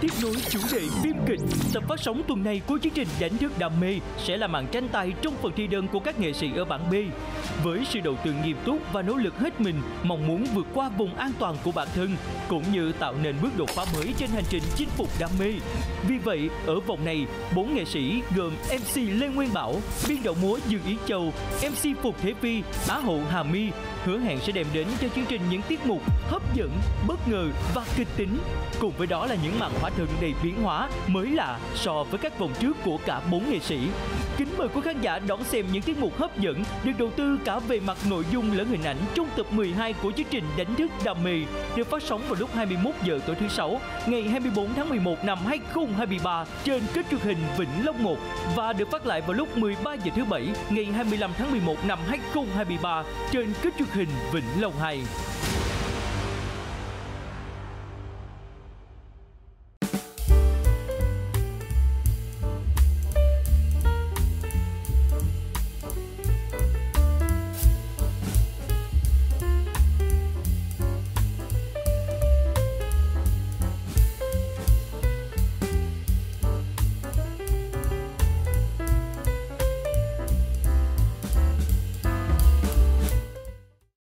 tiếp nối chủ đề phim kịch. Tập phát sóng tuần này của chương trình Đánh thức đam mê sẽ là màn tranh tài trong phần thi đơn của các nghệ sĩ ở bảng B. Với sự đầu tư nghiêm túc và nỗ lực hết mình, mong muốn vượt qua vùng an toàn của bản thân, cũng như tạo nên bước đột phá mới trên hành trình chinh phục đam mê. Vì vậy, ở vòng này, bốn nghệ sĩ gồm MC Lê Nguyên Bảo, biên đạo múa Dương Yến Châu, MC Phục Thế Vi, Á hậu Hà My hứa hẹn sẽ đem đến cho chương trình những tiết mục hấp dẫn, bất ngờ và kịch tính. Cùng với đó là những màn hóa thân đầy biến hóa mới lạ so với các vòng trước của cả bốn nghệ sĩ. Kính mời quý khán giả đón xem những tiết mục hấp dẫn được đầu tư cả về mặt nội dung lẫn hình ảnh trong tập 12 của chương trình Đánh thức đam mê, được phát sóng vào lúc 21 giờ tối thứ sáu, ngày 24 tháng 11 năm 2023 trên kênh truyền hình Vĩnh Long 1 và được phát lại vào lúc 13 giờ thứ bảy, ngày 25 tháng 11 năm 2023 trên kênh truyền hình Vĩnh Long 2.